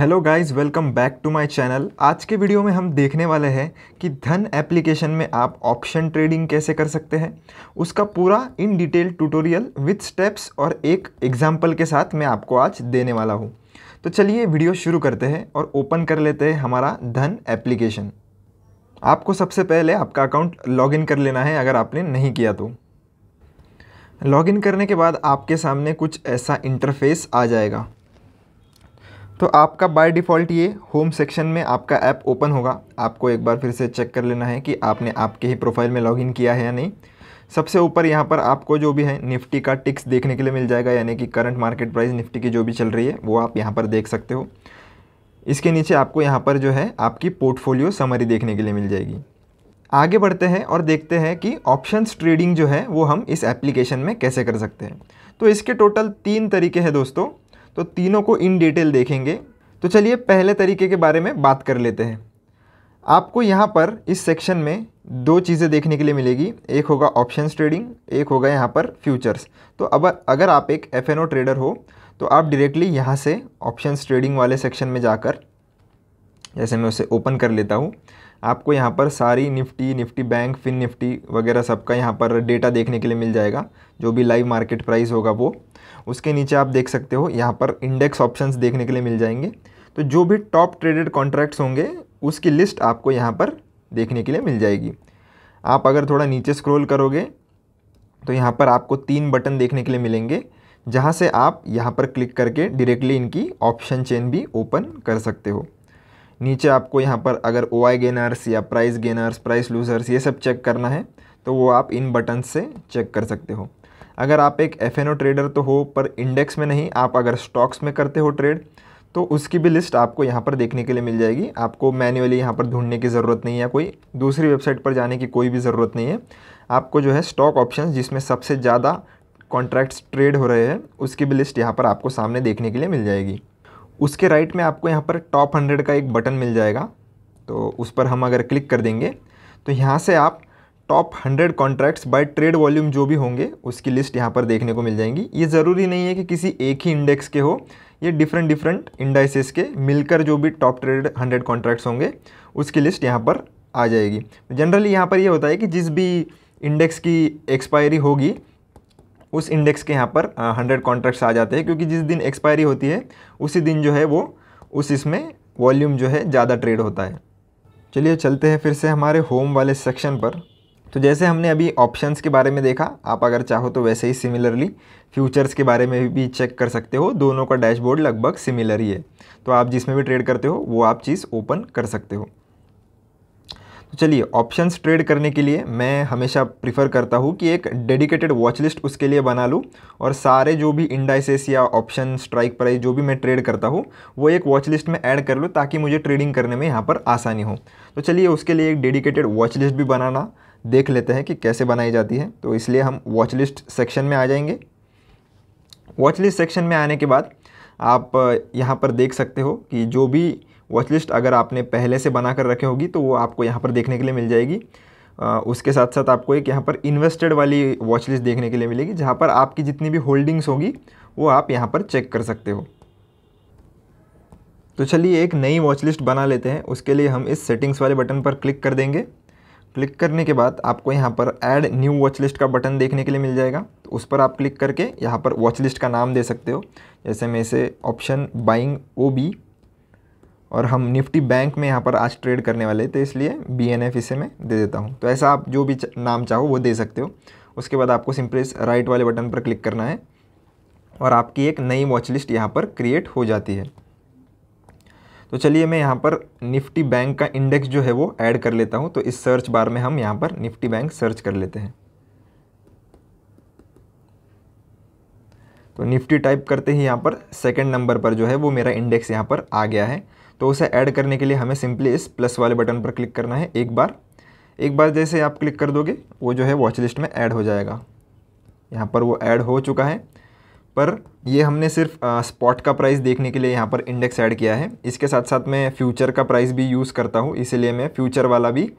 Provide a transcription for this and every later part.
Hello guys welcome back to my channel आज के video में हम देखने वाले हैं कि धन एप्लीकेशन में आप ऑप्शन ट्रेडिंग कैसे कर सकते हैं। उसका पूरा in detail tutorial with steps और एक एग्ज़ाम्पल के साथ मैं आपको आज देने वाला हूँ। तो चलिए वीडियो शुरू करते हैं और ओपन कर लेते हैं हमारा धन एप्लीकेशन आपको सबसे पहले आपका अकाउंट लॉगिन कर लेना है अगर आपने नहीं किया तो। लॉगिन करने के बाद आपके सामने कुछ ऐसा इंटरफेस आ जाएगा। तो आपका बाय डिफ़ॉल्ट ये होम सेक्शन में आपका ऐप ओपन होगा। आपको एक बार फिर से चेक कर लेना है कि आपने आपके ही प्रोफ़ाइल में लॉगिन किया है या नहीं। सबसे ऊपर यहाँ पर आपको जो भी है, निफ्टी का टिक्स देखने के लिए मिल जाएगा, यानी कि करंट मार्केट प्राइस निफ्टी की जो भी चल रही है, वो आप यहाँ पर देख सकते हो। इसके नीचे आपको यहाँ पर जो है, आपकी पोर्टफोलियो समरी देखने के लिए मिल जाएगी। आगे बढ़ते हैं और देखते हैं कि ऑप्शंस ट्रेडिंग जो है, वो हम इस एप्लीकेशन में कैसे कर सकते हैं। तो इसके टोटल तीन तरीके हैं दोस्तों। तो तीनों को इन डिटेल देखेंगे। तो चलिए पहले तरीके के बारे में बात कर लेते हैं। आपको यहाँ पर इस सेक्शन में दो चीज़ें देखने के लिए मिलेगी। एक होगा ऑप्शंस ट्रेडिंग एक होगा यहाँ पर फ्यूचर्स तो अब अगर आप एक एफएनओ ट्रेडर हो तो आप डायरेक्टली यहाँ से ऑप्शंस ट्रेडिंग वाले सेक्शन में जाकर, जैसे मैं उसे ओपन कर लेता हूँ, आपको यहाँ पर सारी Nifty Nifty bank, Fin Nifty वगैरह सबका यहाँ पर डेटा देखने के लिए मिल जाएगा। जो भी लाइव मार्केट प्राइस होगा वो। उसके नीचे आप देख सकते हो, यहाँ पर इंडेक्स ऑप्शंस देखने के लिए मिल जाएँगे। तो जो भी टॉप ट्रेडेड कॉन्ट्रैक्ट्स होंगे, उसकी लिस्ट आपको यहाँ पर देखने के लिए मिल जाएगी। आप अगर थोड़ा नीचे स्क्रॉल करोगे तो यहाँ पर आपको तीन बटन देखने के लिए मिलेंगे, जहाँ से आप यहाँ पर क्लिक करके डायरेक्टली इनकी ऑप्शन चेन भी ओपन कर सकते हो। नीचे आपको यहाँ पर अगर ओ आई गेनर्स या प्राइस गेनर्स प्राइस लूजर्स ये सब चेक करना है तो वो आप इन बटन से चेक कर सकते हो। अगर आप एक एफएनओ ट्रेडर तो हो, पर इंडेक्स में नहीं, आप अगर स्टॉक्स में करते हो ट्रेड तो उसकी भी लिस्ट आपको यहाँ पर देखने के लिए मिल जाएगी। आपको मैन्युअली यहाँ पर ढूँढने की ज़रूरत नहीं है कोई। दूसरी वेबसाइट पर जाने की कोई भी ज़रूरत नहीं है। आपको जो है स्टॉक ऑप्शन जिसमें सबसे ज़्यादा कॉन्ट्रैक्ट्स ट्रेड हो रहे हैं, उसकी भी लिस्ट यहाँ पर आपको सामने देखने के लिए मिल जाएगी। उसके राइट में आपको यहाँ पर टॉप हंड्रेड का एक बटन मिल जाएगा। तो उस पर हम अगर क्लिक कर देंगे तो यहाँ से आप top hundred contracts by trade volume जो भी होंगे, उसकी लिस्ट यहाँ पर देखने को मिल जाएँगी। ये ज़रूरी नहीं है कि किसी एक ही इंडेक्स के हो, ये डिफरेंट डिफरेंट इंडाइसिस के मिलकर जो भी टॉप ट्रेड हंड्रेड कॉन्ट्रैक्ट्स होंगे, उसकी लिस्ट यहाँ पर आ जाएगी। जनरली यहाँ पर ये यह होता है कि जिस भी इंडेक्स की एक्सपायरी होगी, उस इंडेक्स के यहाँ पर हंड्रेड कॉन्ट्रैक्ट्स आ जाते हैं, क्योंकि जिस दिन एक्सपायरी होती है, उसी दिन जो है वो, उस इसमें वॉल्यूम जो है ज़्यादा ट्रेड होता है। चलिए चलते हैं फिर से हमारे होम वाले सेक्शन पर। तो जैसे हमने अभी ऑप्शंस के बारे में देखा, आप अगर चाहो तो वैसे ही सिमिलरली फ्यूचर्स के बारे में भी चेक कर सकते हो। दोनों का डैशबोर्ड लगभग सिमिलर ही है। तो आप जिसमें भी ट्रेड करते हो, वो आप चीज़ ओपन कर सकते हो। तो चलिए ऑप्शंस ट्रेड करने के लिए मैं हमेशा प्रीफर करता हूँ कि एक डेडिकेटेड वॉच लिस्ट उसके लिए बना लूँ और सारे जो भी इंडाइसेस या ऑप्शन स्ट्राइक प्राइस जो भी मैं ट्रेड करता हूँ, वो एक वॉच लिस्ट में ऐड कर लूँ ताकि मुझे ट्रेडिंग करने में यहाँ पर आसानी हो। तो चलिए, उसके लिए एक डेडिकेटेड वॉच लिस्ट भी बनाना। देख लेते हैं कि कैसे बनाई जाती है। तो इसलिए हम वॉच लिस्ट सेक्शन में आ जाएँगे। वॉच लिस्ट सेक्शन में आने के बाद आप यहाँ पर देख सकते हो कि जो भी वॉच लिस्ट अगर आपने पहले से बना कर रखे होगी तो वो आपको यहाँ पर देखने के लिए मिल जाएगी। उसके साथ साथ आपको एक यहाँ पर इन्वेस्टेड वाली वॉच लिस्ट देखने के लिए मिलेगी, जहाँ पर आपकी जितनी भी होल्डिंग्स होगी, वो आप यहाँ पर चेक कर सकते हो। तो चलिए एक नई वॉच लिस्ट बना लेते हैं। उसके लिए हम इस सेटिंग्स वाले बटन पर क्लिक कर देंगे। क्लिक करने के बाद आपको यहाँ पर ऐड न्यू वॉच लिस्ट का बटन देखने के लिए मिल जाएगा। तो उस पर आप क्लिक करके यहाँ पर वॉच लिस्ट का नाम दे सकते हो। जैसे मैं इसे ऑप्शन बाइंग ओ बी और हम निफ्टी बैंक में यहाँ पर आज ट्रेड करने वाले तो इसलिए बी एन एफ़ इसे मैं दे देता हूँ। तो ऐसा आप जो भी नाम चाहो वो दे सकते हो। उसके बाद आपको सिंपली इस राइट वाले बटन पर क्लिक करना है और आपकी एक नई वॉच लिस्ट यहाँ पर क्रिएट हो जाती है। तो चलिए मैं यहाँ पर निफ्टी बैंक का इंडेक्स जो है वो ऐड कर लेता हूँ। तो इस सर्च बार में हम यहाँ पर निफ्टी बैंक सर्च कर लेते हैं। तो निफ्टी टाइप करते ही यहाँ पर सेकंड नंबर पर जो है वो मेरा इंडेक्स यहाँ पर आ गया है। तो उसे ऐड करने के लिए हमें सिंपली इस प्लस वाले बटन पर क्लिक करना है एक बार। एक बार जैसे आप क्लिक कर दोगे, वो जो है वॉच लिस्ट में ऐड हो जाएगा। यहाँ पर वो ऐड हो चुका है। पर ये हमने सिर्फ़ स्पॉट का प्राइस देखने के लिए यहाँ पर इंडेक्स ऐड किया है। इसके साथ साथ मैं फ्यूचर का प्राइस भी यूज़ करता हूँ। इसीलिए मैं फ्यूचर वाला भी,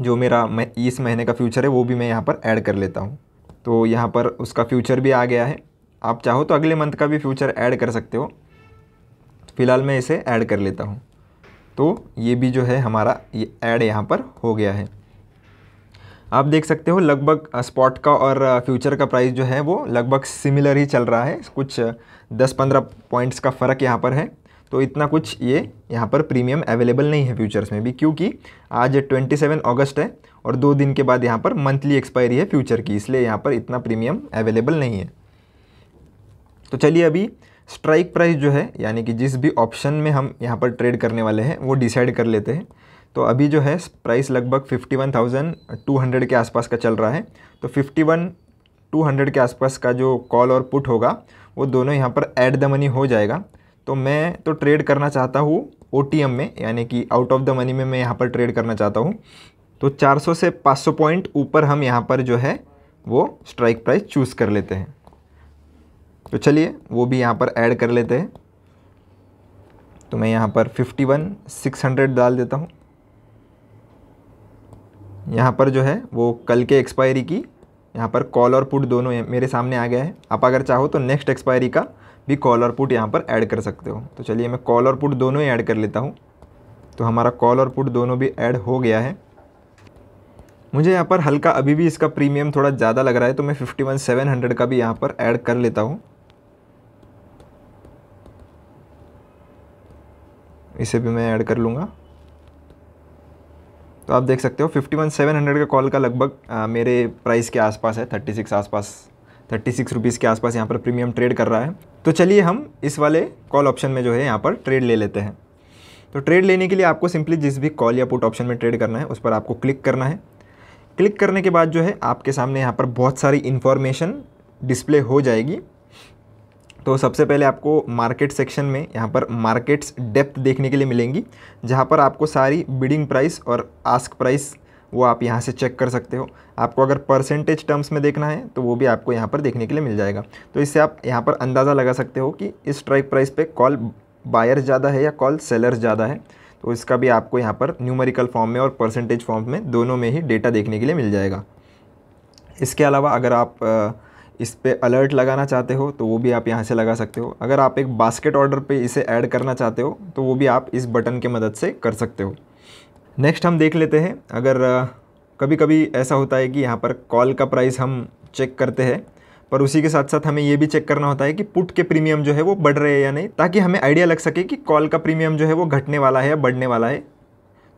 जो मेरा मैं, इस महीने का फ्यूचर है, वो भी मैं यहाँ पर ऐड कर लेता हूँ। तो यहाँ पर उसका फ्यूचर भी आ गया है। आप चाहो तो अगले मंथ का भी फ्यूचर ऐड कर सकते हो। फ़िलहाल मैं इसे ऐड कर लेता हूँ। तो ये भी जो है हमारा, ये ऐड यहाँ पर हो गया है। आप देख सकते हो, लगभग स्पॉट का और फ्यूचर का प्राइस जो है वो लगभग सिमिलर ही चल रहा है। कुछ 10-15 पॉइंट्स का फ़र्क यहाँ पर है। तो इतना कुछ ये यहाँ पर प्रीमियम अवेलेबल नहीं है फ्यूचर्स में भी, क्योंकि आज 27 अगस्त है और दो दिन के बाद यहाँ पर मंथली एक्सपायरी है फ्यूचर की, इसलिए यहाँ पर इतना प्रीमियम अवेलेबल नहीं है। तो चलिए अभी स्ट्राइक प्राइस जो है, यानी कि जिस भी ऑप्शन में हम यहाँ पर ट्रेड करने वाले हैं, वो डिसाइड कर लेते हैं। तो अभी जो है प्राइस लगभग fifty one thousand two hundred के आसपास का चल रहा है। तो फिफ्टी वन टू हंड्रेड के आसपास का जो कॉल और पुट होगा, वो दोनों यहाँ पर ऐड द मनी हो जाएगा। तो मैं तो ट्रेड करना चाहता हूँ ओटीएम में, यानी कि आउट ऑफ़ द मनी में मैं यहाँ पर ट्रेड करना चाहता हूँ। तो 400 से 500 पॉइंट ऊपर हम यहाँ पर जो है, वो स्ट्राइक प्राइस चूज़ कर लेते हैं। तो चलिए, वो भी यहाँ पर ऐड कर लेते हैं। तो मैं यहाँ पर 51 600 डाल देता हूँ। यहाँ पर जो है, वो कल के एक्सपायरी की यहाँ पर कॉल और पुट दोनों मेरे सामने आ गया है। आप अगर चाहो तो नेक्स्ट एक्सपायरी का भी कॉल और पुट यहाँ पर ऐड कर सकते हो। तो चलिए मैं कॉल और पुट दोनों ही ऐड कर लेता हूँ। तो हमारा कॉल और पुट दोनों भी ऐड हो गया है। मुझे यहाँ पर हल्का अभी भी इसका प्रीमियम थोड़ा ज़्यादा लग रहा है तो मैं फिफ्टी वन सेवन हंड्रेड का भी यहाँ पर ऐड कर लेता हूँ। इसे भी मैं ऐड कर लूँगा। तो आप देख सकते हो फिफ्टी वन सेवन हंड्रेड का कॉल का लगभग मेरे प्राइस के आसपास है थर्टी सिक्स आसपास थर्टी सिक्स रुपीज़ के आसपास यहाँ पर प्रीमियम ट्रेड कर रहा है। तो चलिए हम इस वाले कॉल ऑप्शन में जो है यहाँ पर ट्रेड ले लेते हैं। तो ट्रेड लेने के लिए आपको सिंपली जिस भी कॉल या पुट ऑप्शन में ट्रेड करना है, उस पर आपको क्लिक करना है। क्लिक करने के बाद जो है, आपके सामने यहाँ पर बहुत सारी इन्फॉर्मेशन डिस्प्ले हो जाएगी। तो सबसे पहले आपको मार्केट सेक्शन में यहाँ पर मार्केट्स डेप्थ देखने के लिए मिलेंगी, जहाँ पर आपको सारी बिडिंग प्राइस और आस्क प्राइस वो आप यहाँ से चेक कर सकते हो। आपको अगर परसेंटेज टर्म्स में देखना है तो वो भी आपको यहाँ पर देखने के लिए मिल जाएगा। तो इससे आप यहाँ पर अंदाज़ा लगा सकते हो कि इस स्ट्राइक प्राइस पे कॉल बायर ज़्यादा है या कॉल सेलर ज़्यादा है। तो इसका भी आपको यहाँ पर न्यूमेरिकल फॉर्म में और परसेंटेज फॉर्म में दोनों में ही डेटा देखने के लिए मिल जाएगा। इसके अलावा अगर आप इस पर अलर्ट लगाना चाहते हो तो वो भी आप यहाँ से लगा सकते हो। अगर आप एक बास्केट ऑर्डर पे इसे ऐड करना चाहते हो तो वो भी आप इस बटन के मदद से कर सकते हो। नेक्स्ट हम देख लेते हैं, अगर कभी कभी ऐसा होता है कि यहाँ पर कॉल का प्राइस हम चेक करते हैं, पर उसी के साथ साथ हमें ये भी चेक करना होता है कि पुट के प्रीमियम जो है वो बढ़ रहे हैं या नहीं, ताकि हमें आइडिया लग सके कि कॉल का प्रीमियम जो है वो घटने वाला है या बढ़ने वाला है।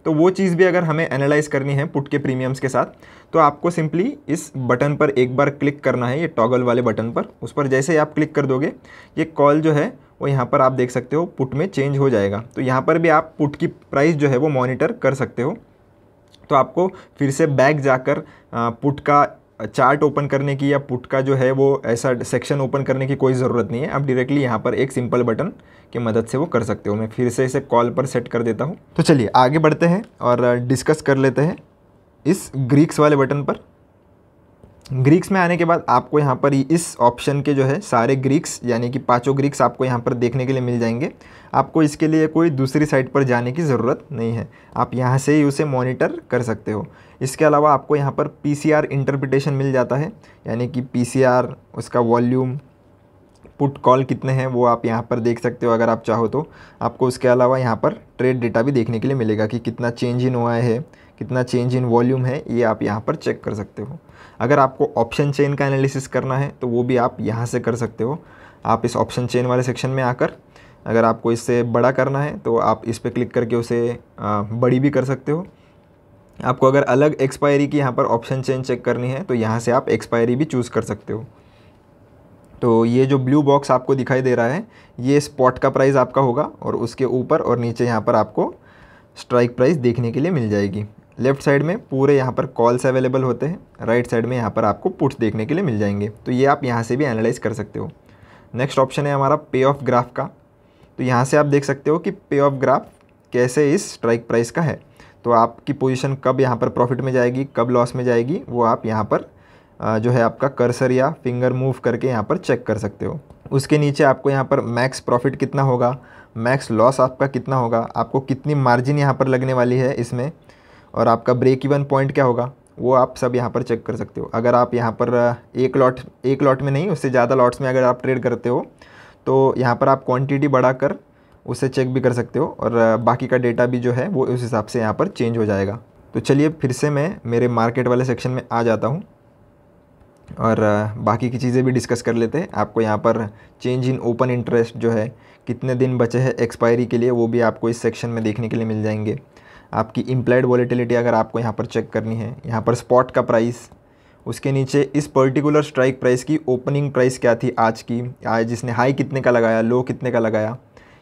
तो वो चीज़ भी अगर हमें एनालाइज करनी है पुट के प्रीमियम्स के साथ तो आपको सिंपली इस बटन पर एक बार क्लिक करना है, ये टॉगल वाले बटन पर। उस पर जैसे ही आप क्लिक कर दोगे, ये कॉल जो है, वो यहाँ पर आप देख सकते हो, पुट में चेंज हो जाएगा। तो यहाँ पर भी आप पुट की प्राइस जो है, वो मॉनिटर कर सकते हो। तो आपको फिर से बैक जाकर पुट का चार्ट ओपन करने की या पुट का जो है वो ऐसा सेक्शन ओपन करने की कोई ज़रूरत नहीं है। आप डायरेक्टली यहाँ पर एक सिंपल बटन की मदद से वो कर सकते हो। मैं फिर से इसे कॉल पर सेट कर देता हूँ। तो चलिए, आगे बढ़ते हैं और डिस्कस कर लेते हैं इस ग्रीक्स वाले बटन पर। ग्रीक्स में आने के बाद आपको यहाँ पर इस ऑप्शन के जो है सारे ग्रीक्स यानी कि पाँचों ग्रीक्स आपको यहाँ पर देखने के लिए मिल जाएँगे। आपको इसके लिए कोई दूसरी साइट पर जाने की ज़रूरत नहीं है। आप यहाँ से ही उसे मॉनिटर कर सकते हो। इसके अलावा आपको यहाँ पर पी सी आर इंटरप्रिटेशन मिल जाता है, यानी कि पी सी आर उसका वॉल्यूम पुट कॉल कितने हैं, वो आप यहाँ पर देख सकते हो अगर आप चाहो तो। आपको उसके अलावा यहाँ पर ट्रेड डेटा भी देखने के लिए मिलेगा कि कितना चेंज इन हुआ है, कितना चेंज इन वॉल्यूम है, ये आप यहाँ पर चेक कर सकते हो। अगर आपको ऑप्शन चेन का एनालिसिस करना है तो वो भी आप यहाँ से कर सकते हो। आप इस ऑप्शन चेन वाले सेक्शन में आकर, अगर आपको इससे बड़ा करना है तो आप इस पर क्लिक करके उसे बड़ी भी कर सकते हो। आपको अगर अलग एक्सपायरी की यहाँ पर ऑप्शन चेन चेक करनी है तो यहाँ से आप एक्सपायरी भी चूज़ कर सकते हो। तो ये जो ब्लू बॉक्स आपको दिखाई दे रहा है, ये स्पॉट का प्राइस आपका होगा और उसके ऊपर और नीचे यहाँ पर आपको स्ट्राइक प्राइस देखने के लिए मिल जाएगी। लेफ़्ट साइड में पूरे यहाँ पर कॉल्स अवेलेबल होते हैं राइट साइड में यहाँ पर आपको पुट्स देखने के लिए मिल जाएँगे। तो ये आप यहाँ से भी एनालाइज कर सकते हो। नेक्स्ट ऑप्शन है हमारा पे ऑफ़ ग्राफ का। तो यहाँ से आप देख सकते हो कि पे ऑफ़ ग्राफ कैसे इस स्ट्राइक प्राइस का है। तो आपकी पोजीशन कब यहाँ पर प्रॉफिट में जाएगी, कब लॉस में जाएगी, वो आप यहाँ पर जो है आपका कर्सर या फिंगर मूव करके यहाँ पर चेक कर सकते हो। उसके नीचे आपको यहाँ पर मैक्स प्रॉफिट कितना होगा मैक्स लॉस आपका कितना होगा, आपको कितनी मार्जिन यहाँ पर लगने वाली है इसमें, और आपका ब्रेक इवन पॉइंट क्या होगा, वो आप सब यहाँ पर चेक कर सकते हो। अगर आप यहाँ पर एक लॉट एक लॉट में नहीं, उससे ज़्यादा लॉट्स में अगर आप ट्रेड करते हो तो यहाँ पर आप क्वांटिटी बढ़ाकर उसे चेक भी कर सकते हो और बाकी का डेटा भी जो है वो उस हिसाब से यहाँ पर चेंज हो जाएगा। तो चलिए फिर से मैं मेरे मार्केट वाले सेक्शन में आ जाता हूँ और बाकी की चीज़ें भी डिस्कस कर लेते हैं। आपको यहाँ पर चेंज इन ओपन इंटरेस्ट जो है, कितने दिन बचे हैं एक्सपायरी के लिए वो भी आपको इस सेक्शन में देखने के लिए मिल जाएँगे। आपकी इम्प्लाइड वॉलीटिलिटी अगर आपको यहाँ पर चेक करनी है, यहाँ पर स्पॉट का प्राइस उसके नीचे इस पर्टिकुलर स्ट्राइक प्राइस की ओपनिंग प्राइस क्या थी आज की, आज जिसने हाई कितने का लगाया लो कितने का लगाया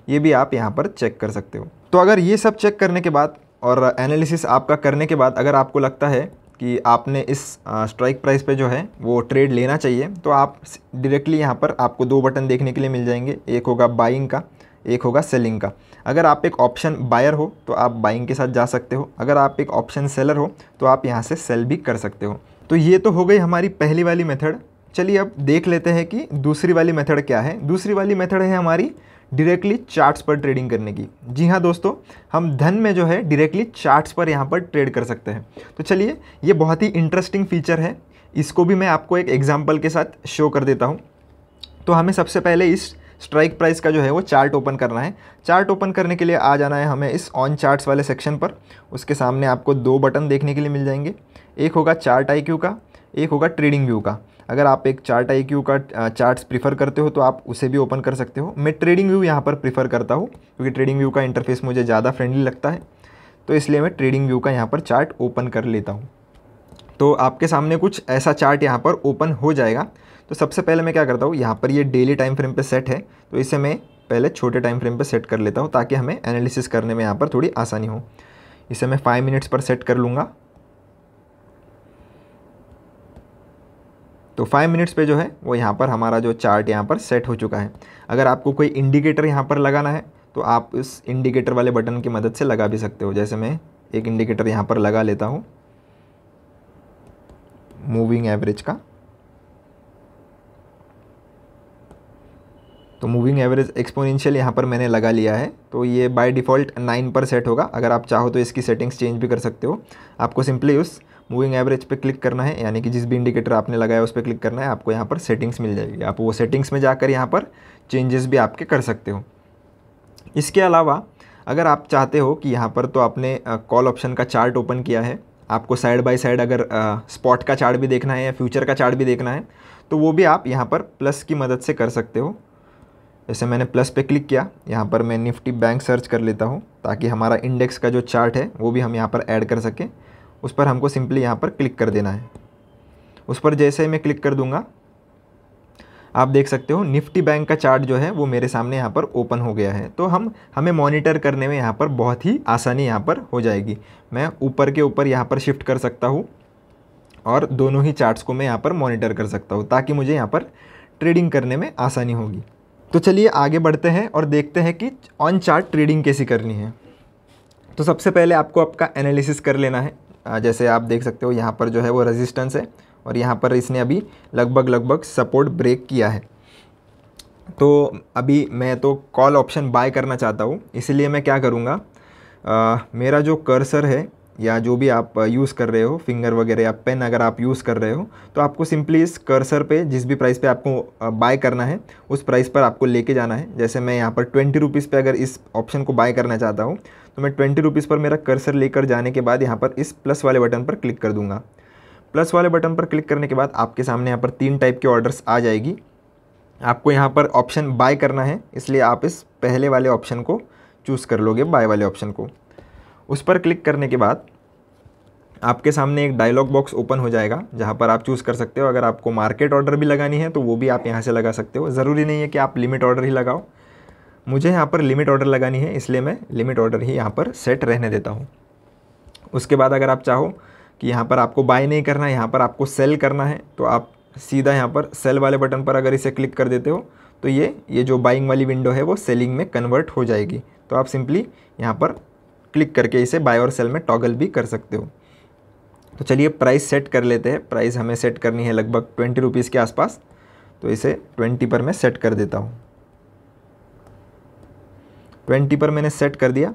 ये भी आप यहाँ पर चेक कर सकते हो। तो अगर ये सब चेक करने के बाद और एनालिसिस आपका करने के बाद अगर आपको लगता है कि आपने इस स्ट्राइक प्राइस पे जो है वो ट्रेड लेना चाहिए तो आप डायरेक्टली यहाँ पर आपको दो बटन देखने के लिए मिल जाएँगे। एक होगा बाइंग का, एक होगा सेलिंग का। अगर आप एक ऑप्शन बायर हो तो आप बाइंग के साथ जा सकते हो। अगर आप एक ऑप्शन सेलर हो तो आप यहाँ से सेल भी कर सकते हो। तो ये तो हो गई हमारी पहली वाली मेथड चलिए अब देख लेते हैं कि दूसरी वाली मेथड क्या है। दूसरी वाली मेथड है हमारी डायरेक्टली चार्ट्स पर ट्रेडिंग करने की। जी हाँ दोस्तों, हम धन में जो है डायरेक्टली चार्ट्स पर यहाँ पर ट्रेड कर सकते हैं। तो चलिए, ये बहुत ही इंटरेस्टिंग फीचर है। इसको भी मैं आपको एक एग्ज़ाम्पल के साथ शो कर देता हूँ। तो हमें सबसे पहले इस स्ट्राइक प्राइस का जो है वो चार्ट ओपन करना है। चार्ट ओपन करने के लिए आ जाना है हमें इस ऑन चार्ट्स वाले सेक्शन पर। उसके सामने आपको दो बटन देखने के लिए मिल जाएँगे। एक होगा चार्ट आईक्यू का, एक होगा ट्रेडिंग व्यू का। अगर आप एक चार्ट आई क्यू का चार्ट्स प्रीफर करते हो तो आप उसे भी ओपन कर सकते हो। मैं ट्रेडिंग व्यू यहाँ पर प्रीफर करता हूँ, क्योंकि ट्रेडिंग व्यू का इंटरफेस मुझे ज़्यादा फ्रेंडली लगता है। तो इसलिए मैं ट्रेडिंग व्यू का यहाँ पर चार्ट ओपन कर लेता हूँ। तो आपके सामने कुछ ऐसा चार्ट यहाँ पर ओपन हो जाएगा। तो सबसे पहले मैं क्या करता हूँ, यहाँ पर ये डेली टाइम फ्रेम पे सेट है तो इसे मैं पहले छोटे टाइम फ्रेम पे सेट कर लेता हूँ, ताकि हमें एनालिसिस करने में यहाँ पर थोड़ी आसानी हो। इसे मैं फाइव मिनट्स पर सेट कर लूँगा। तो फाइव मिनट्स पे जो है, वो यहाँ पर हमारा जो चार्ट यहाँ पर सेट हो चुका है। अगर आपको कोई इंडिकेटर यहाँ पर लगाना है तो आप इस इंडिकेटर वाले बटन की मदद से लगा भी सकते हो। जैसे मैं एक इंडिकेटर यहाँ पर लगा लेता हूँ। मूविंग एवरेज का। तो मूविंग एवरेज एक्सपोनेंशियल यहाँ पर मैंने लगा लिया है। तो ये बाय डिफ़ॉल्ट नाइन पर सेट होगा। अगर आप चाहो तो इसकी सेटिंग्स चेंज भी कर सकते हो। आपको सिंपली उस मूविंग एवरेज पे क्लिक करना है, यानी कि जिस भी इंडिकेटर आपने लगाया उस पर क्लिक करना है, आपको यहाँ पर सेटिंग्स मिल जाएगी। आप वो सेटिंग्स में जाकर यहाँ पर चेंजेस भी आपके कर सकते हो। इसके अलावा, अगर आप चाहते हो कि यहाँ पर तो आपने कॉल ऑप्शन का चार्ट ओपन किया है, आपको साइड बाय साइड अगर स्पॉट का चार्ट भी देखना है या फ्यूचर का चार्ट भी देखना है तो वो भी आप यहाँ पर प्लस की मदद से कर सकते हो। जैसे मैंने प्लस पे क्लिक किया, यहाँ पर मैं निफ्टी बैंक सर्च कर लेता हूँ, ताकि हमारा इंडेक्स का जो चार्ट है, वो भी हम यहाँ पर ऐड कर सकें। उस पर हमको सिंपली यहाँ पर क्लिक कर देना है। उस पर जैसे ही मैं क्लिक कर दूँगा, आप देख सकते हो निफ्टी बैंक का चार्ट जो है वो मेरे सामने यहाँ पर ओपन हो गया है। तो हम, हमें मॉनिटर करने में यहाँ पर बहुत ही आसानी यहाँ पर हो जाएगी। मैं ऊपर के ऊपर यहाँ पर शिफ्ट कर सकता हूँ और दोनों ही चार्ट्स को मैं यहाँ पर मॉनिटर कर सकता हूँ ताकि मुझे यहाँ पर ट्रेडिंग करने में आसानी होगी। तो चलिए आगे बढ़ते हैं और देखते हैं कि ऑन चार्ट ट्रेडिंग कैसी करनी है। तो सबसे पहले आपको आपका एनालिसिस कर लेना है। जैसे आप देख सकते हो, यहाँ पर जो है वो रेजिस्टेंस है और यहाँ पर इसने अभी लगभग लगभग सपोर्ट ब्रेक किया है। तो अभी मैं तो कॉल ऑप्शन बाय करना चाहता हूँ, इसलिए मैं क्या करूँगा? मेरा जो कर्सर है या जो भी आप यूज़ कर रहे हो फिंगर वगैरह या पेन अगर आप यूज़ कर रहे हो तो आपको सिंपली इस कर्सर पे जिस भी प्राइस पे आपको बाय करना है, उस प्राइस पर आपको लेके जाना है। जैसे मैं यहाँ पर ट्वेंटी रुपीज़ पर अगर इस ऑप्शन को बाय करना चाहता हूँ तो मैं ट्वेंटी रुपीज़ पर मेरा कर्सर लेकर जाने के बाद यहाँ पर इस प्लस वाले बटन पर क्लिक कर दूँगा। प्लस वाले बटन पर क्लिक करने के बाद आपके सामने यहाँ पर तीन टाइप के ऑर्डर्स आ जाएगी। आपको यहाँ पर ऑप्शन बाय करना है, इसलिए आप इस पहले वाले ऑप्शन को चूज़ कर लोगे बाय वाले ऑप्शन को। उस पर क्लिक करने के बाद आपके सामने एक डायलॉग बॉक्स ओपन हो जाएगा, जहाँ पर आप चूज़ कर सकते हो। अगर आपको मार्केट ऑर्डर भी लगानी है तो वो भी आप यहाँ से लगा सकते हो। ज़रूरी नहीं है कि आप लिमिट ऑर्डर ही लगाओ। मुझे यहाँ पर लिमिट ऑर्डर लगानी है, इसलिए मैं लिमिट ऑर्डर ही यहाँ पर सेट रहने देता हूँ। उसके बाद अगर आप चाहो कि यहाँ पर आपको बाय नहीं करना है यहाँ पर आपको सेल करना है तो आप सीधा यहाँ पर सेल वाले बटन पर अगर इसे क्लिक कर देते हो तो ये ये जो बाइंग वाली विंडो है, वो सेलिंग में कन्वर्ट हो जाएगी। तो आप सिंपली यहाँ पर क्लिक करके इसे बाय और सेल में टॉगल भी कर सकते हो। तो चलिए प्राइस सेट कर लेते हैं। प्राइस हमें सेट करनी है लगभग ट्वेंटी रुपीज़ के आसपास। तो इसे ट्वेंटी पर मैं सेट कर देता हूँ। ट्वेंटी पर मैंने सेट कर दिया।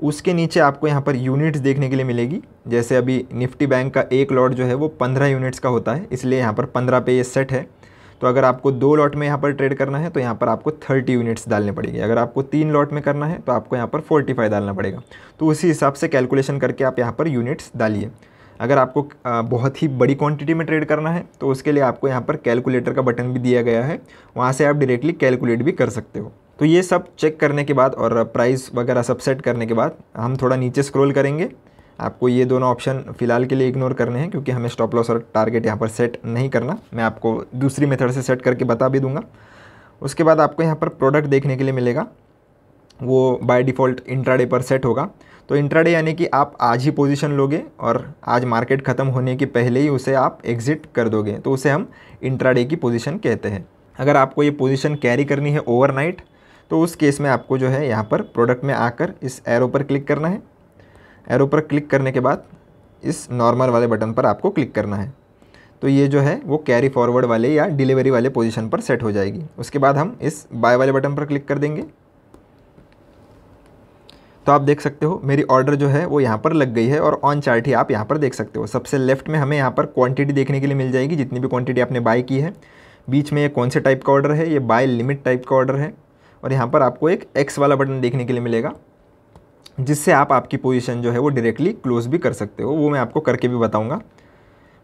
उसके नीचे आपको यहाँ पर यूनिट्स देखने के लिए मिलेगी। जैसे अभी निफ्टी बैंक का एक लॉट जो है वो पंद्रह यूनिट्स का होता है। इसलिए यहाँ पर पंद्रह पे ये सेट है। तो अगर आपको दो लॉट में यहाँ पर ट्रेड करना है तो यहाँ पर आपको थर्टी यूनिट्स डालने पड़ेगी। अगर आपको तीन लॉट में करना है तो आपको यहाँ पर फोर्टी फाइव डालना पड़ेगा। तो उसी हिसाब से कैलकुलेशन करके आप यहाँ पर यूनिट्स डालिए। अगर आपको बहुत ही बड़ी क्वांटिटी में ट्रेड करना है तो उसके लिए आपको यहाँ पर कैलकुलेटर का बटन भी दिया गया है। वहाँ से आप डायरेक्टली कैलकुलेट भी कर सकते हो। तो ये सब चेक करने के बाद और प्राइस वगैरह सब सेट करने के बाद हम थोड़ा नीचे स्क्रॉल करेंगे। आपको ये दोनों ऑप्शन फ़िलहाल के लिए इग्नोर करने हैं, क्योंकि हमें स्टॉप लॉस और टारगेट यहाँ पर सेट नहीं करना। मैं आपको दूसरी मेथड से सेट करके बता भी दूँगा। उसके बाद आपको यहाँ पर प्रोडक्ट देखने के लिए मिलेगा। वो बाय डिफ़ॉल्ट इंट्राडे पर सेट होगा। तो इंट्राडे यानी कि आप आज ही पोजीशन लोगे और आज मार्केट ख़त्म होने के पहले ही उसे आप एग्ज़िट कर दोगे। तो उसे हम इंट्राडे की पोजीशन कहते हैं। अगर आपको ये पोजीशन कैरी करनी है ओवरनाइट तो उस केस में आपको जो है यहाँ पर प्रोडक्ट में आकर इस एरो पर क्लिक करना है। एरो पर क्लिक करने के बाद इस नॉर्मल वाले बटन पर आपको क्लिक करना है। तो ये जो है, वो कैरी फॉरवर्ड वाले या डिलीवरी वाले पोजीशन पर सेट हो जाएगी। उसके बाद हम इस बाय वाले बटन पर क्लिक कर देंगे। तो आप देख सकते हो, मेरी ऑर्डर जो है, वो यहाँ पर लग गई है और ऑन चार्ट ही आप यहाँ पर देख सकते हो। सबसे लेफ़्ट में हमें यहाँ पर क्वांटिटी देखने के लिए मिल जाएगी, जितनी भी क्वांटिटी आपने बाय की है। बीच में ये कौन से टाइप का ऑर्डर है? ये बाय लिमिट टाइप का ऑर्डर है। और यहाँ पर आपको एक एक्स वाला बटन देखने के लिए मिलेगा। जिससे आप आपकी पोजीशन जो है वो डायरेक्टली क्लोज भी कर सकते हो। वो मैं आपको करके भी बताऊँगा।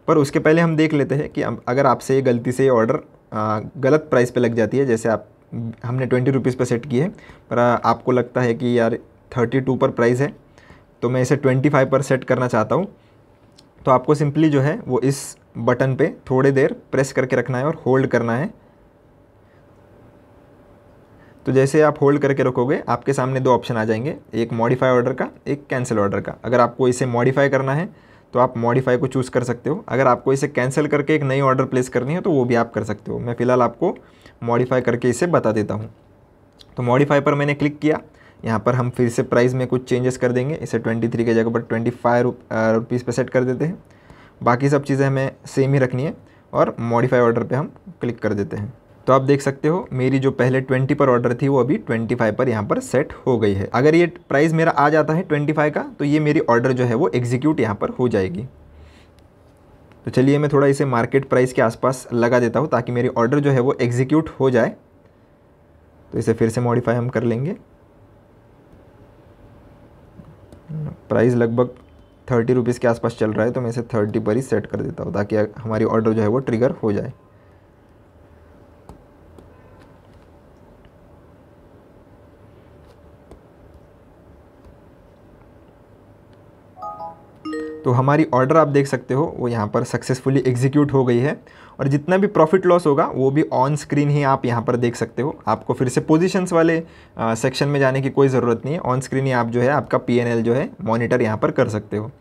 पर उसके पहले हम देख लेते हैं कि अगर आपसे ये गलती से ऑर्डर गलत प्राइस पे लग जाती है, जैसे आप हमने ट्वेंटी रुपीज़ पर सेट की है, पर आपको लगता है कि यार थर्टी टू पर प्राइस है तो मैं इसे ट्वेंटी फाइव पर सेट करना चाहता हूँ। तो आपको सिंपली जो है वो इस बटन पे थोड़ी देर प्रेस करके रखना है और होल्ड करना है। तो जैसे आप होल्ड करके रखोगे, आपके सामने दो ऑप्शन आ जाएँगे। एक मॉडिफाई ऑर्डर का, एक कैंसिल ऑर्डर का। अगर आपको इसे मॉडिफाई करना है तो आप मॉडिफाई को चूज़ कर सकते हो। अगर आपको इसे कैंसिल करके एक नई ऑर्डर प्लेस करनी है तो वो भी आप कर सकते हो। मैं फ़िलहाल आपको मॉडिफाई करके इसे बता देता हूँ। तो मॉडिफाई पर मैंने क्लिक किया। यहाँ पर हम फिर से प्राइस में कुछ चेंजेस कर देंगे। इसे ट्वेंटी थ्री की जगह पर ट्वेंटी फाइव रुपीज़ पर सेट कर देते हैं। बाकी सब चीज़ें हमें सेम ही रखनी है और मॉडिफाई ऑर्डर पे हम क्लिक कर देते हैं। तो आप देख सकते हो, मेरी जो पहले 20 पर ऑर्डर थी, वो अभी 25 पर यहाँ पर सेट हो गई है। अगर ये प्राइस मेरा आ जाता है 25 का तो ये मेरी ऑर्डर जो है वो एग्जीक्यूट यहाँ पर हो जाएगी। तो चलिए मैं थोड़ा इसे मार्केट प्राइस के आसपास लगा देता हूँ, ताकि मेरी ऑर्डर जो है वो एग्जीक्यूट हो जाए। तो इसे फिर से मॉडिफाई हम कर लेंगे। प्राइस लगभग थर्टी रुपीज़ के आसपास चल रहा है तो मैं इसे थर्टी पर ही सेट कर देता हूँ, ताकि हमारी ऑर्डर जो है वो ट्रिगर हो जाए। तो हमारी ऑर्डर आप देख सकते हो, वो यहाँ पर सक्सेसफुली एग्जीक्यूट हो गई है। और जितना भी प्रॉफिट लॉस होगा, वो भी ऑन स्क्रीन ही आप यहाँ पर देख सकते हो। आपको फिर से पोजीशंस वाले सेक्शन में जाने की कोई ज़रूरत नहीं है। ऑन स्क्रीन ही आप जो है, आपका पीएनएल जो है मॉनिटर यहाँ पर कर सकते हो।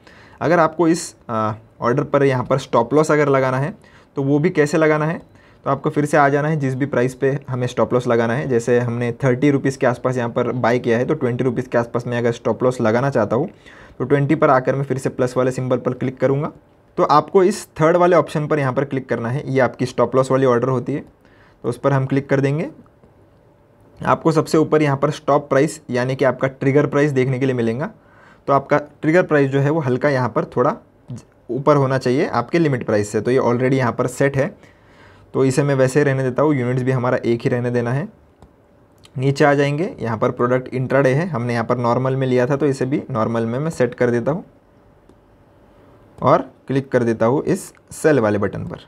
अगर आपको इस ऑर्डर पर यहाँ पर स्टॉप लॉस अगर लगाना है तो वो भी कैसे लगाना है? तो आपको फिर से आ जाना है, जिस भी प्राइस पे हमें स्टॉप लॉस लगाना है। जैसे हमने थर्टी रुपीज़ के आसपास यहाँ पर बाई किया है तो ट्वेंटी रुपीज़ के आसपास मैं अगर स्टॉप लॉस लगाना चाहता हूँ तो ट्वेंटी पर आकर मैं फिर से प्लस वाले सिंबल पर क्लिक करूँगा। तो आपको इस थर्ड वाले ऑप्शन पर यहाँ पर क्लिक करना है। ये आपकी स्टॉप लॉस वाली ऑर्डर होती है। तो उस पर हम क्लिक कर देंगे। आपको सबसे ऊपर यहाँ पर स्टॉप प्राइस यानी कि आपका ट्रिगर प्राइस देखने के लिए मिलेगा। तो आपका ट्रिगर प्राइस जो है वो हल्का यहाँ पर थोड़ा ऊपर होना चाहिए आपके लिमिट प्राइस से। तो ये ऑलरेडी यहाँ पर सेट है। तो इसे मैं वैसे ही रहने देता हूँ। यूनिट्स भी हमारा एक ही रहने देना है। नीचे आ जाएँगे। यहाँ पर प्रोडक्ट इंट्राडे है। हमने यहाँ पर नॉर्मल में लिया था तो इसे भी नॉर्मल में मैं सेट कर देता हूँ। और क्लिक कर देता हूँ इस सेल वाले बटन पर।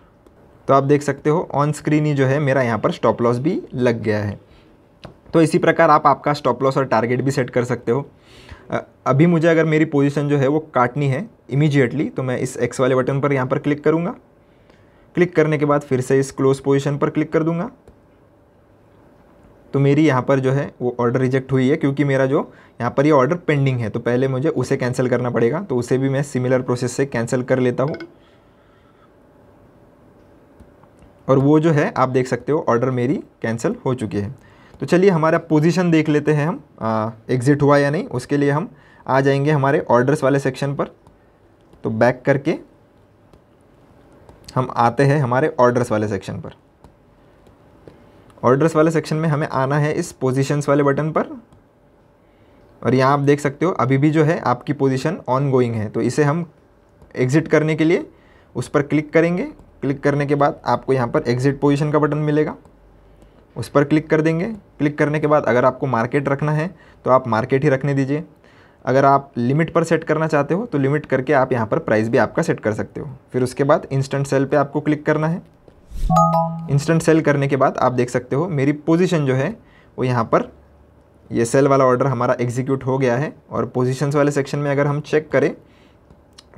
तो आप देख सकते हो ऑन स्क्रीन ही जो है, मेरा यहाँ पर स्टॉप लॉस भी लग गया है। तो इसी प्रकार आप आपका स्टॉप लॉस और टारगेट भी सेट कर सकते हो। अभी मुझे अगर मेरी पोजीशन जो है, वो काटनी है इमीजिएटली तो मैं इस एक्स वाले बटन पर यहाँ पर क्लिक करूँगा। क्लिक करने के बाद फिर से इस क्लोज पोजीशन पर क्लिक कर दूँगा। तो मेरी यहाँ पर जो है, वो ऑर्डर रिजेक्ट हुई है क्योंकि मेरा जो यहाँ पर ये ऑर्डर पेंडिंग है तो पहले मुझे उसे कैंसिल करना पड़ेगा तो उसे भी मैं सिमिलर प्रोसेस से कैंसिल कर लेता हूँ। और वो जो है, आप देख सकते हो ऑर्डर मेरी कैंसिल हो चुकी है। तो चलिए, हमारा पोजीशन देख लेते हैं हम एग्ज़िट हुआ या नहीं, उसके लिए हम आ जाएँगे हमारे ऑर्डर्स वाले सेक्शन पर। तो बैक करके हम आते हैं हमारे ऑर्डर्स वाले सेक्शन पर। ऑर्डर्स वाले सेक्शन में हमें आना है इस पोजीशंस वाले बटन पर। और यहाँ आप देख सकते हो, अभी भी जो है आपकी पोजीशन ऑन गोइंग है। तो इसे हम एग्ज़िट करने के लिए उस पर क्लिक करेंगे। क्लिक करने के बाद आपको यहाँ पर एग्जिट पोजीशन का बटन मिलेगा। उस पर क्लिक कर देंगे। क्लिक करने के बाद अगर आपको मार्केट रखना है तो आप मार्केट ही रखने दीजिए। अगर आप लिमिट पर सेट करना चाहते हो तो लिमिट करके आप यहाँ पर प्राइस भी आपका सेट कर सकते हो। फिर उसके बाद इंस्टेंट सेल पे आपको क्लिक करना है। इंस्टेंट सेल करने के बाद आप देख सकते हो, मेरी पोजीशन जो है, वो यहाँ पर, ये सेल वाला ऑर्डर हमारा एग्जीक्यूट हो गया है और पोजीशंस वाले सेक्शन में अगर हम चेक करें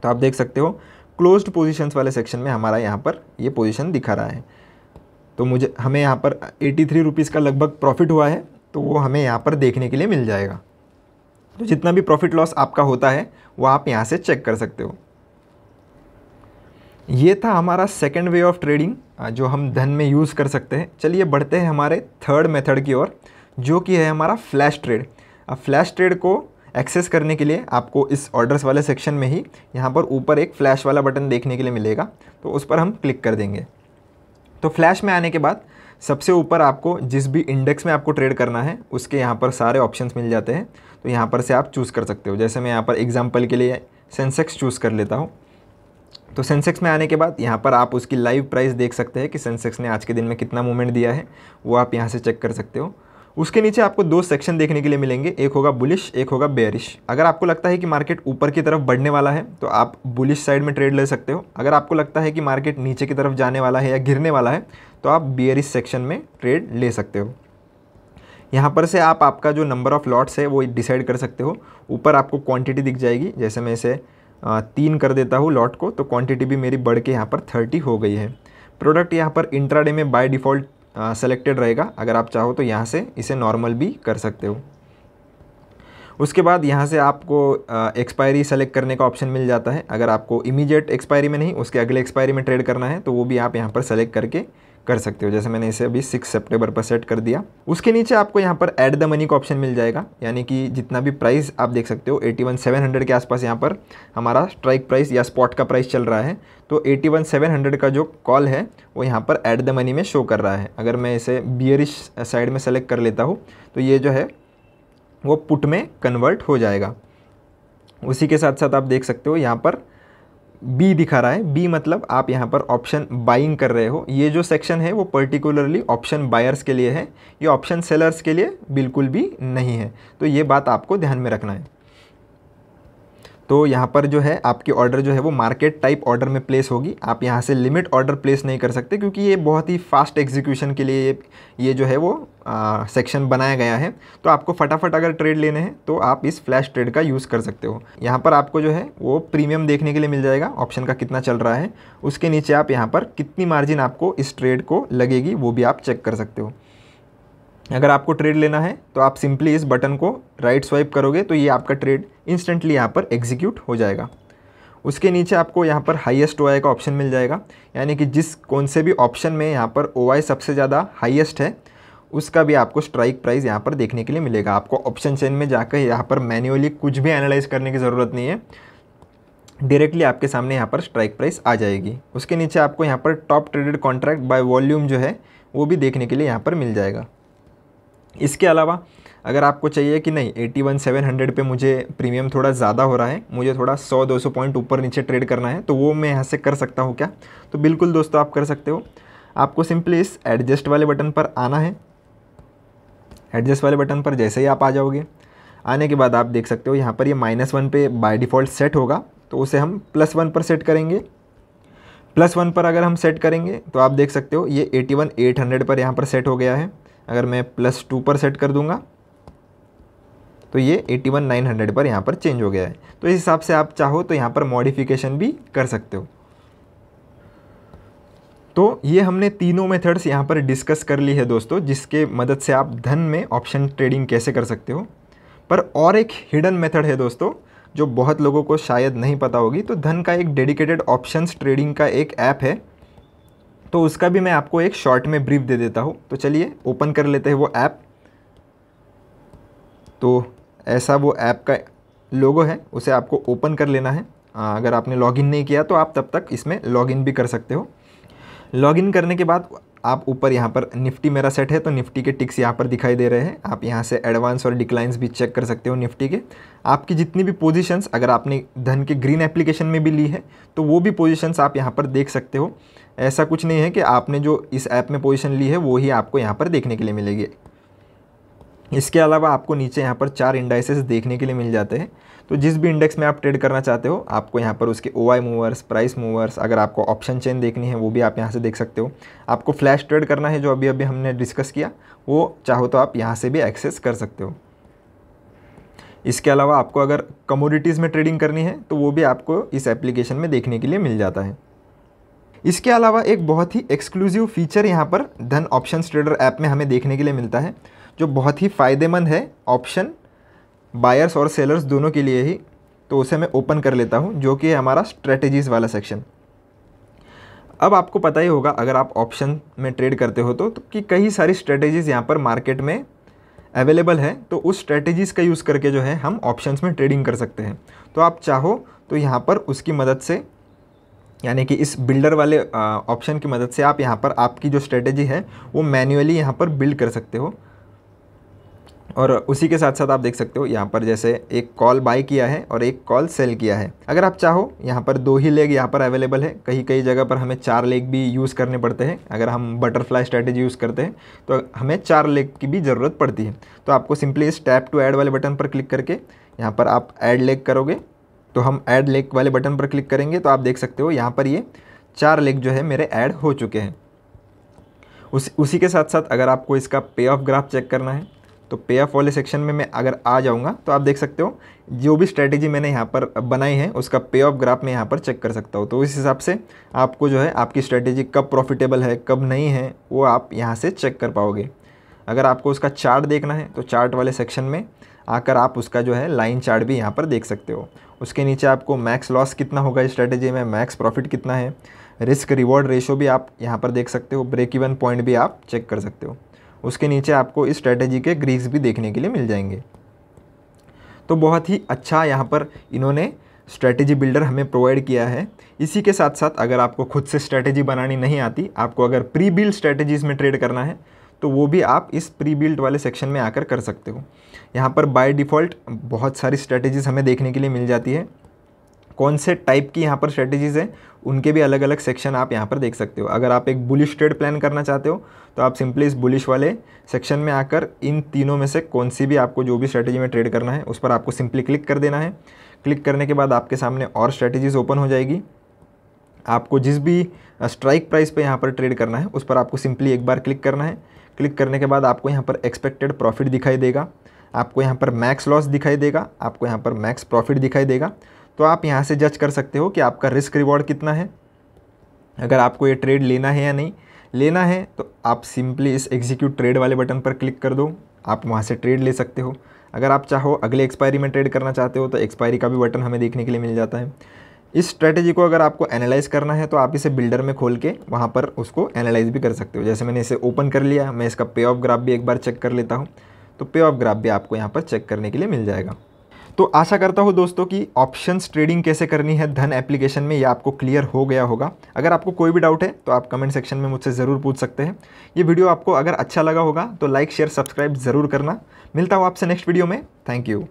तो आप देख सकते हो क्लोज्ड पोजीशंस वाले सेक्शन में हमारा यहाँ पर ये पोजीशन दिखा रहा है। तो मुझे, हमें यहाँ पर एटी थ्री रुपीज़ का लगभग प्रॉफिट हुआ है तो वो हमें यहाँ पर देखने के लिए मिल जाएगा। तो जितना भी प्रॉफिट लॉस आपका होता है, वो आप यहाँ से चेक कर सकते हो। ये था हमारा सेकेंड वे ऑफ़ ट्रेडिंग जो हम धन में यूज़ कर सकते हैं। चलिए बढ़ते हैं हमारे थर्ड मेथड की ओर, जो कि है हमारा फ्लैश ट्रेड अब फ्लैश ट्रेड को एक्सेस करने के लिए आपको इस ऑर्डर्स वाले सेक्शन में ही यहाँ पर ऊपर एक फ्लैश वाला बटन देखने के लिए मिलेगा तो उस पर हम क्लिक कर देंगे। तो फ्लैश में आने के बाद सबसे ऊपर आपको जिस भी इंडेक्स में आपको ट्रेड करना है, उसके यहाँ पर सारे ऑप्शंस मिल जाते हैं। तो यहाँ पर से आप चूज़ कर सकते हो। जैसे मैं यहाँ पर एग्ज़ाम्पल के लिए सेंसेक्स चूज़ कर लेता हूँ। तो सेंसेक्स में आने के बाद यहाँ पर आप उसकी लाइव प्राइस देख सकते हैं कि सेंसेक्स ने आज के दिन में कितना मूवमेंट दिया है, वो आप यहाँ से चेक कर सकते हो। उसके नीचे आपको दो सेक्शन देखने के लिए मिलेंगे, एक होगा बुलिश एक होगा बेयरिश अगर आपको लगता है कि मार्केट ऊपर की तरफ़ बढ़ने वाला है तो आप बुलिश साइड में ट्रेड ले सकते हो। अगर आपको लगता है कि मार्केट नीचे की तरफ़ जाने वाला है या गिरने वाला है तो आप बियरिश सेक्शन में ट्रेड ले सकते हो। यहाँ पर से आप आपका जो नंबर ऑफ़ लॉट्स है, वो डिसाइड कर सकते हो। ऊपर आपको क्वांटिटी दिख जाएगी, जैसे मैं इसे तीन कर देता हूँ लॉट को तो क्वांटिटी भी मेरी बढ़ के यहाँ पर थर्टी हो गई है। प्रोडक्ट यहाँ पर इंट्राडे में बाय डिफ़ॉल्ट सेलेक्टेड रहेगा। अगर आप चाहो तो यहाँ से इसे नॉर्मल भी कर सकते हो। उसके बाद यहाँ से आपको एक्सपायरी सेलेक्ट करने का ऑप्शन मिल जाता है। अगर आपको इमीडिएट एक्सपायरी में नहीं, उसके अगले एक्सपायरी में ट्रेड करना है तो वो भी आप यहाँ पर सेलेक्ट करके कर सकते हो। जैसे मैंने इसे अभी सिक्स सेप्टेम्बर पर सेट कर दिया। उसके नीचे आपको यहाँ पर ऐड द मनी का ऑप्शन मिल जाएगा। यानी कि जितना भी प्राइस आप देख सकते हो एटी वन सेवन हंड्रेड के आसपास यहाँ पर हमारा स्ट्राइक प्राइस या स्पॉट का प्राइस चल रहा है। तो एटी वन सेवन हंड्रेड का जो कॉल है, वो यहाँ पर ऐड द मनी में शो कर रहा है। अगर मैं इसे बियरिश साइड में सेलेक्ट कर लेता हूँ तो ये जो है, वो पुट में कन्वर्ट हो जाएगा। उसी के साथ साथ आप देख सकते हो, यहाँ पर बी दिखा रहा है। बी मतलब आप यहाँ पर ऑप्शन बाइंग कर रहे हो। ये जो सेक्शन है, वो पर्टिकुलरली ऑप्शन बायर्स के लिए है। ये ऑप्शन सेलर्स के लिए बिल्कुल भी नहीं है। तो ये बात आपको ध्यान में रखना है। तो यहाँ पर जो है, आपकी ऑर्डर जो है वो मार्केट टाइप ऑर्डर में प्लेस होगी। आप यहाँ से लिमिट ऑर्डर प्लेस नहीं कर सकते क्योंकि ये बहुत ही फास्ट एग्जीक्यूशन के लिए ये जो है वो सेक्शन बनाया गया है। तो आपको फटाफट अगर ट्रेड लेने हैं तो आप इस फ्लैश ट्रेड का यूज़ कर सकते हो। यहाँ पर आपको जो है, वो प्रीमियम देखने के लिए मिल जाएगा ऑप्शन का कितना चल रहा है। उसके नीचे आप यहाँ पर कितनी मार्जिन आपको इस ट्रेड को लगेगी, वो भी आप चेक कर सकते हो। अगर आपको ट्रेड लेना है तो आप सिंपली इस बटन को राइट स्वाइप करोगे तो ये आपका ट्रेड इंस्टेंटली यहाँ पर एग्जीक्यूट हो जाएगा। उसके नीचे आपको यहाँ पर हाईएस्ट ओआई का ऑप्शन मिल जाएगा। यानी कि जिस कौन से भी ऑप्शन में यहाँ पर ओआई सबसे ज़्यादा हाईएस्ट है, उसका भी आपको स्ट्राइक प्राइस यहाँ पर देखने के लिए मिलेगा। आपको ऑप्शन चेन में जाकर यहाँ पर मैन्युअली कुछ भी एनालाइज करने की ज़रूरत नहीं है। डायरेक्टली आपके सामने यहाँ पर स्ट्राइक प्राइस आ जाएगी। उसके नीचे आपको यहाँ पर top traded contract by volume जो है, वो भी देखने के लिए यहाँ पर मिल जाएगा। इसके अलावा, अगर आपको चाहिए कि नहीं एटी वन सेवन हंड्रेड पर मुझे प्रीमियम थोड़ा ज़्यादा हो रहा है, मुझे थोड़ा सौ, दो सौ पॉइंट ऊपर नीचे ट्रेड करना है तो वो मैं यहाँ से कर सकता हूँ क्या? तो बिल्कुल दोस्तों, आप कर सकते हो। आपको सिंपली इस एडजस्ट वाले बटन पर आना है। एडजस्ट वाले बटन पर जैसे ही आप आ जाओगे। आने के बाद आप देख सकते हो, यहाँ पर ये माइनस वन पे बाय डिफ़ॉल्ट सेट होगा तो उसे हम प्लस वन पर सेट करेंगे। प्लस वन पर अगर हम सेट करेंगे तो आप देख सकते हो, ये एटी वन एट हंड्रेड पर यहाँ पर सेट हो गया है। अगर मैं प्लस टू पर सेट कर दूँगा तो ये एटी वन नाइन हंड्रेड पर यहाँ पर चेंज हो गया है। तो इस हिसाब से आप चाहो तो यहाँ पर मॉडिफिकेशन भी कर सकते हो। तो ये हमने तीनों मेथड्स यहाँ पर डिस्कस कर ली है दोस्तों, जिसके मदद से आप धन में ऑप्शन ट्रेडिंग कैसे कर सकते हो। पर और एक हिडन मेथड है दोस्तों, जो बहुत लोगों को शायद नहीं पता होगी तो धन का एक डेडिकेटेड ऑप्शंस ट्रेडिंग का एक ऐप है। तो उसका भी मैं आपको एक शॉर्ट में ब्रीफ दे देता हूँ। तो चलिए ओपन कर लेते हैं वो ऐप तो ऐसा वो ऐप का लोगो है, उसे आपको ओपन कर लेना है। अगर आपने लॉगिन नहीं किया तो आप तब तक इसमें लॉगिन भी कर सकते हो। लॉगिन करने के बाद आप ऊपर यहाँ पर निफ्टी मेरा सेट है तो निफ्टी के टिक्स यहाँ पर दिखाई दे रहे हैं। आप यहाँ से एडवांस और डिक्लाइंस भी चेक कर सकते हो निफ्टी के। आपकी जितनी भी पोजीशंस अगर आपने धन के ग्रीन एप्लीकेशन में भी ली है तो वो भी पोजीशंस आप यहाँ पर देख सकते हो। ऐसा कुछ नहीं है कि आपने जो इस ऐप में पोजीशन ली है, वो ही आपको यहाँ पर देखने के लिए मिलेगी। इसके अलावा आपको नीचे यहाँ पर चार इंडाइसेस देखने के लिए मिल जाते हैं। तो जिस भी इंडेक्स में आप ट्रेड करना चाहते हो, आपको यहाँ पर उसके O I movers price movers अगर आपको ऑप्शन चेन देखनी है, वो भी आप यहाँ से देख सकते हो। आपको फ्लैश ट्रेड करना है, जो अभी अभी हमने डिस्कस किया, वो चाहो तो आप यहाँ से भी एक्सेस कर सकते हो। इसके अलावा आपको अगर कमोडिटीज़ में ट्रेडिंग करनी है तो वो भी आपको इस एप्लीकेशन में देखने के लिए मिल जाता है। इसके अलावा एक बहुत ही एक्सक्लूसिव फीचर यहाँ पर धन ऑप्शन ट्रेडर ऐप में हमें देखने के लिए मिलता है जो बहुत ही फ़ायदेमंद है ऑप्शन बायर्स और सेलर्स दोनों के लिए ही। तो उसे मैं ओपन कर लेता हूँ जो कि हमारा स्ट्रेटजीज़ वाला सेक्शन अब आपको पता ही होगा अगर आप ऑप्शन में ट्रेड करते हो तो, तो कि कई सारी स्ट्रेटजीज़ यहाँ पर मार्केट में अवेलेबल है तो उस स्ट्रेटजीज़ का यूज़ करके जो है हम ऑप्शंस में ट्रेडिंग कर सकते हैं। तो आप चाहो तो यहाँ पर उसकी मदद से यानी कि इस बिल्डर वाले ऑप्शन की मदद से आप यहाँ पर आपकी जो स्ट्रेटेजी है, वो मैन्युअली यहाँ पर बिल्ड कर सकते हो। और उसी के साथ साथ आप देख सकते हो, यहाँ पर जैसे एक कॉल बाय किया है और एक कॉल सेल किया है। अगर आप चाहो, यहाँ पर दो ही लेग यहाँ पर अवेलेबल है। कहीं कई जगह पर हमें चार लेग भी यूज़ करने पड़ते हैं। अगर हम बटरफ्लाई स्ट्रैटेजी यूज़ करते हैं तो हमें चार लेग की भी ज़रूरत पड़ती है। तो आपको सिंपली इस टैप टू ऐड वाले बटन पर क्लिक करके यहाँ पर आप ऐड लेग करोगे। तो हम ऐड लेक वाले बटन पर क्लिक करेंगे तो आप देख सकते हो यहाँ पर ये चार लेक जो है मेरे ऐड हो चुके हैं। उस, उसी के साथ साथ अगर आपको इसका पे ऑफ़ ग्राफ चेक करना है तो पे ऑफ़ वाले सेक्शन में मैं अगर आ जाऊँगा तो आप देख सकते हो जो भी स्ट्रेटेजी मैंने यहाँ पर बनाई है, उसका पे ऑफ़ ग्राफ मैं यहाँ पर चेक कर सकता हूँ। तो इस हिसाब से आपको जो है, आपकी स्ट्रेटेजी कब प्रॉफिटेबल है, कब नहीं है, वो आप यहाँ से चेक कर पाओगे। अगर आपको उसका चार्ट देखना है तो चार्ट वाले सेक्शन में आकर आप उसका जो है लाइन चार्ट भी यहाँ पर देख सकते हो। उसके नीचे आपको मैक्स लॉस कितना होगा स्ट्रेटेजी में मैक्स प्रॉफिट कितना है रिस्क रिवॉर्ड रेशो भी आप यहाँ पर देख सकते हो ब्रेक इवन पॉइंट भी आप चेक कर सकते हो। उसके नीचे आपको इस स्ट्रेटेजी के ग्रीस भी देखने के लिए मिल जाएँगे। तो बहुत ही अच्छा यहाँ पर इन्होंने स्ट्रेटेजी बिल्डर हमें प्रोवाइड किया है। इसी के साथ साथ अगर आपको खुद से स्ट्रेटेजी बनानी नहीं आती, आपको अगर प्री बिल्ड स्ट्रेटेजीज़ में ट्रेड करना है तो वो भी आप इस प्री बिल्ड वाले सेक्शन में आकर कर सकते हो। यहाँ पर बाय डिफ़ॉल्ट बहुत सारी स्ट्रेटेजीज़ हमें देखने के लिए मिल जाती है। कौन से टाइप की यहाँ पर स्ट्रेटेजीज़ हैं, उनके भी अलग अलग सेक्शन आप यहाँ पर देख सकते हो। अगर आप एक बुलिश ट्रेड प्लान करना चाहते हो तो आप सिंपली इस बुलिश वाले सेक्शन में आकर इन तीनों में से कौन सी भी आपको जो भी स्ट्रेटेजी में ट्रेड करना है, उस पर आपको सिंपली क्लिक कर देना है। क्लिक करने के बाद आपके सामने और स्ट्रैटेजीज़ ओपन हो जाएगी। आपको जिस भी स्ट्राइक प्राइस पे यहाँ पर ट्रेड करना है, उस पर आपको सिंपली एक बार क्लिक करना है। क्लिक करने के बाद आपको यहाँ पर एक्सपेक्टेड प्रॉफिट दिखाई देगा। आपको यहाँ पर मैक्स लॉस दिखाई देगा, आपको यहाँ पर मैक्स प्रॉफिट दिखाई देगा। तो आप यहाँ से जज कर सकते हो कि आपका रिस्क रिवॉर्ड कितना है। अगर आपको ये ट्रेड लेना है या नहीं, लेना है तो आप सिंपली इस एग्जीक्यूट ट्रेड वाले बटन पर क्लिक कर दो। आप वहाँ से ट्रेड ले सकते हो। अगर आप चाहो अगले एक्सपायरी में ट्रेड करना चाहते हो तो एक्सपायरी का भी बटन हमें देखने के लिए मिल जाता है। इस स्ट्रैटेजी को अगर आपको एनालाइज करना है तो आप इसे बिल्डर में खोल के वहाँ पर उसको एनालाइज भी कर सकते हो। जैसे मैंने इसे ओपन कर लिया, मैं इसका पे ऑफ़ ग्राफ भी एक बार चेक कर लेता हूँ। तो पे ऑफ़ ग्राफ भी आपको यहाँ पर चेक करने के लिए मिल जाएगा। तो आशा करता हूँ दोस्तों कि ऑप्शंस ट्रेडिंग कैसे करनी है, धन एप्लीकेशन में ये आपको क्लियर हो गया होगा। अगर आपको कोई भी डाउट है तो आप कमेंट सेक्शन में मुझसे ज़रूर पूछ सकते हैं। ये वीडियो आपको अगर अच्छा लगा होगा तो लाइक शेयर सब्सक्राइब ज़रूर करना। मिलता हूँ आपसे नेक्स्ट वीडियो में। Thank you